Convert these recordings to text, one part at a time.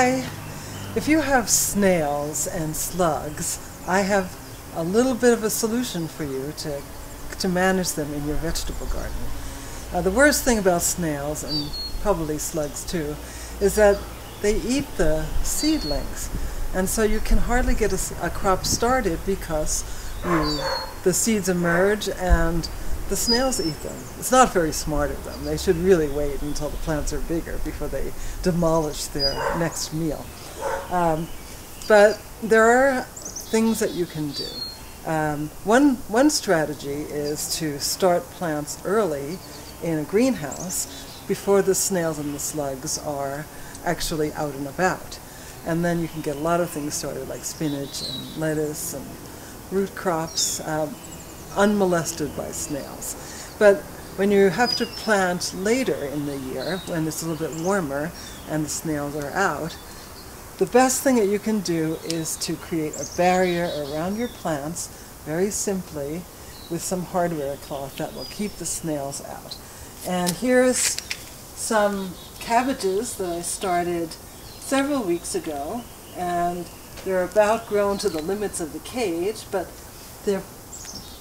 If you have snails and slugs, I have a little bit of a solution for you to, to manage them in your vegetable garden. Uh, the worst thing about snails, and probably slugs too, is that they eat the seedlings. And so you can hardly get a, a crop started because you, the seeds emerge and the snails eat them. It's not very smart of them. They should really wait until the plants are bigger before they demolish their next meal. Um, but there are things that you can do. Um, one, one strategy is to start plants early in a greenhouse before the snails and the slugs are actually out and about. And then you can get a lot of things started like spinach and lettuce and root crops um, unmolested by snails. But when you have to plant later in the year, when it's a little bit warmer and the snails are out, the best thing that you can do is to create a barrier around your plants, very simply, with some hardware cloth that will keep the snails out. And here's some cabbages that I started several weeks ago, and they're about grown to the limits of the cage, but they're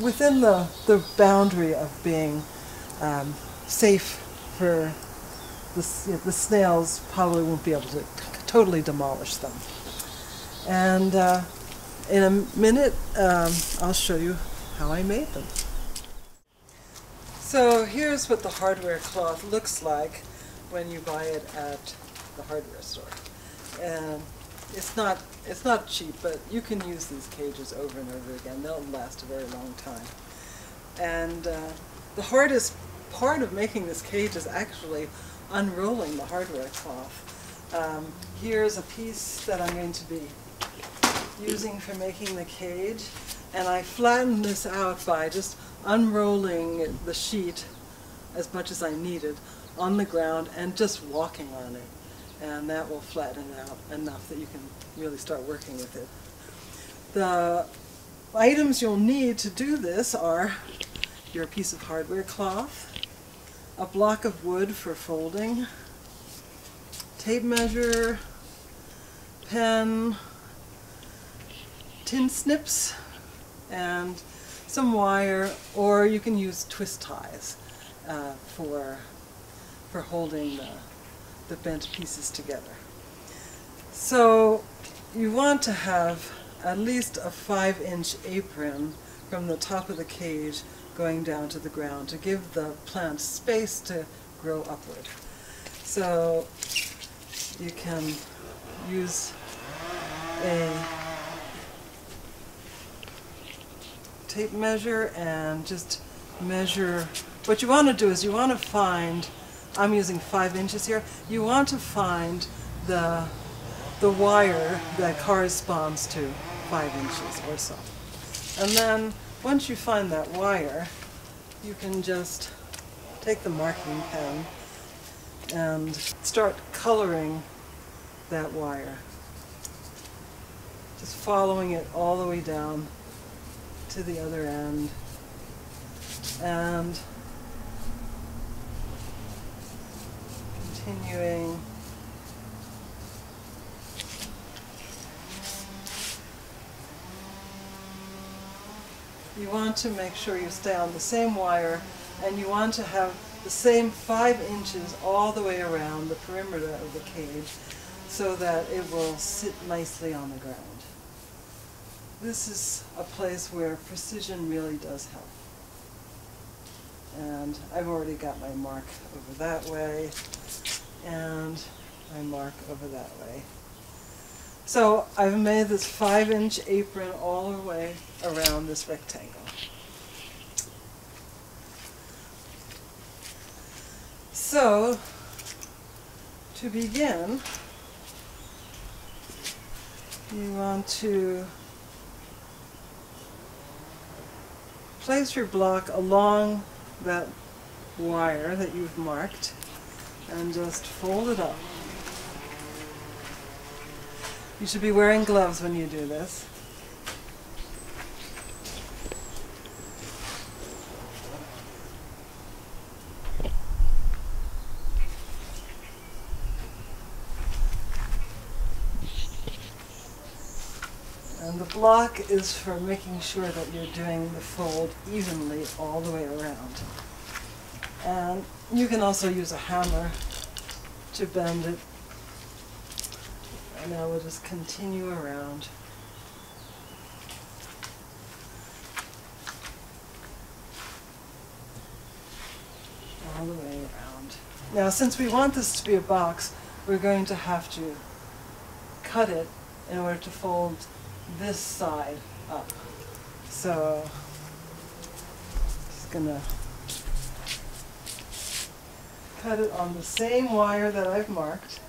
within the, the boundary of being um, safe for the, you know, the snails probably won't be able to totally demolish them. And uh, in a minute, um, I'll show you how I made them. So here's what the hardware cloth looks like when you buy it at the hardware store. And it's not it's not cheap, but you can use these cages over and over again. They'll last a very long time. And uh, the hardest part of making this cage is actually unrolling the hardware cloth. Um, here's a piece that I'm going to be using for making the cage, and I flattened this out by just unrolling the sheet as much as I needed on the ground and just walking on it and that will flatten out enough that you can really start working with it. The items you'll need to do this are your piece of hardware cloth, a block of wood for folding, tape measure, pen, tin snips, and some wire, or you can use twist ties uh, for, for holding the the bent pieces together. So you want to have at least a five inch apron from the top of the cage going down to the ground to give the plant space to grow upward. So you can use a tape measure and just measure. What you want to do is you want to find I'm using five inches here, you want to find the, the wire that corresponds to five inches or so. And then once you find that wire, you can just take the marking pen and start coloring that wire. Just following it all the way down to the other end. And continuing you want to make sure you stay on the same wire and you want to have the same five inches all the way around the perimeter of the cage so that it will sit nicely on the ground. This is a place where precision really does help. And I've already got my mark over that way and I mark over that way. So I've made this five inch apron all the way around this rectangle. So to begin, you want to place your block along that wire that you've marked and just fold it up. You should be wearing gloves when you do this. And the block is for making sure that you're doing the fold evenly all the way around. And you can also use a hammer to bend it. And now we'll just continue around. All the way around. Now since we want this to be a box, we're going to have to cut it in order to fold this side up. So, just gonna cut it on the same wire that I've marked.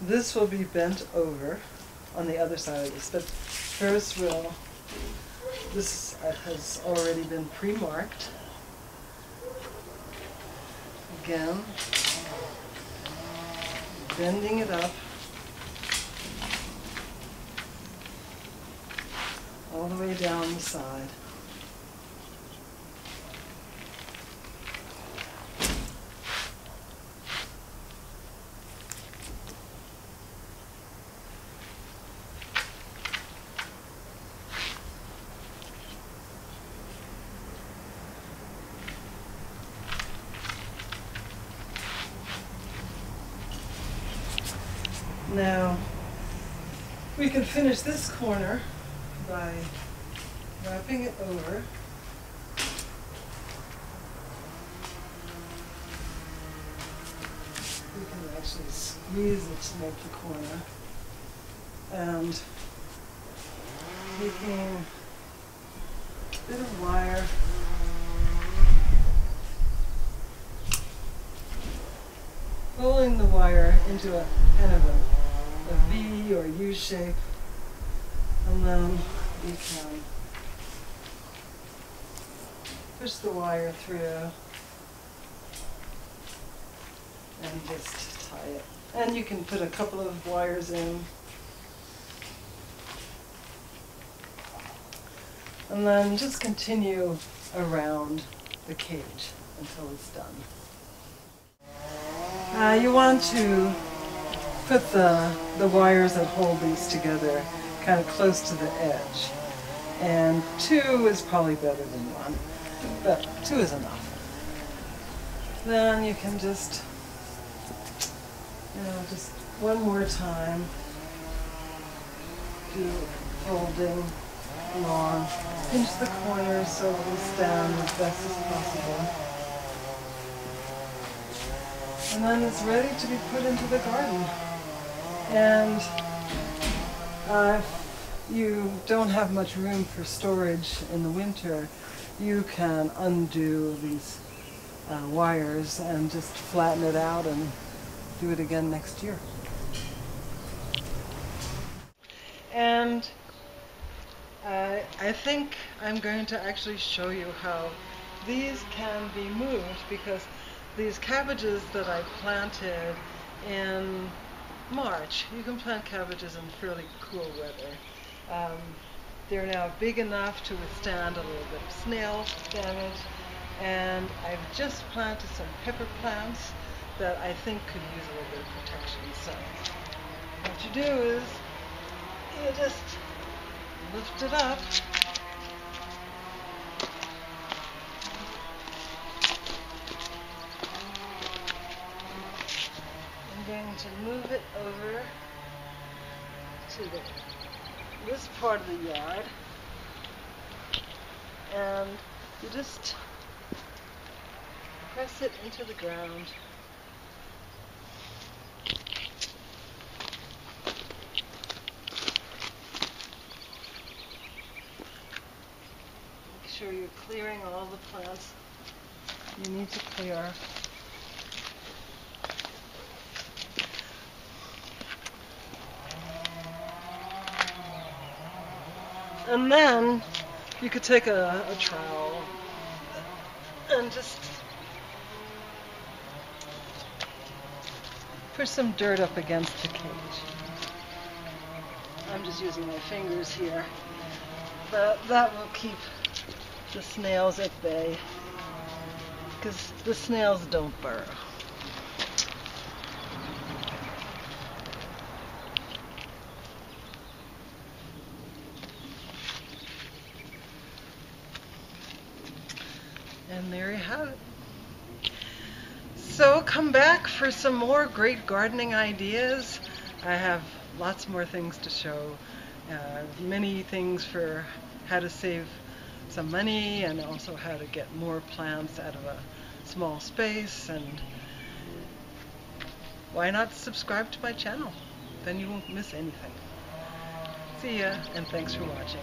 This will be bent over on the other side of this, but first we'll this has already been pre-marked. Again, bending it up all the way down the side. Now, we can finish this corner by wrapping it over. We can actually squeeze it to make the corner. And taking a bit of wire pulling the wire into a kind of a a V or U shape, and then you can push the wire through and just tie it. And you can put a couple of wires in. And then just continue around the cage until it's done. Uh, you want to put the, the wires that hold these together kind of close to the edge. And two is probably better than one, but two is enough. Then you can just, you know, just one more time do folding along. Pinch the corners so it will stand as best as possible. And then it's ready to be put into the garden. And uh, you don't have much room for storage in the winter, you can undo these uh, wires and just flatten it out and do it again next year. And uh, I think I'm going to actually show you how these can be moved because these cabbages that I planted in March. You can plant cabbages in fairly cool weather. Um, they're now big enough to withstand a little bit of snail damage. And I've just planted some pepper plants that I think could use a little bit of protection. So what you do is you just lift it up to move it over to the, this part of the yard. And you just press it into the ground. Make sure you're clearing all the plants you need to clear. And then you could take a, a trowel and just push some dirt up against the cage. I'm just using my fingers here, but that will keep the snails at bay because the snails don't burrow. And there you have it. So come back for some more great gardening ideas. I have lots more things to show. Uh, many things for how to save some money and also how to get more plants out of a small space and why not subscribe to my channel? Then you won't miss anything. See ya and thanks for watching.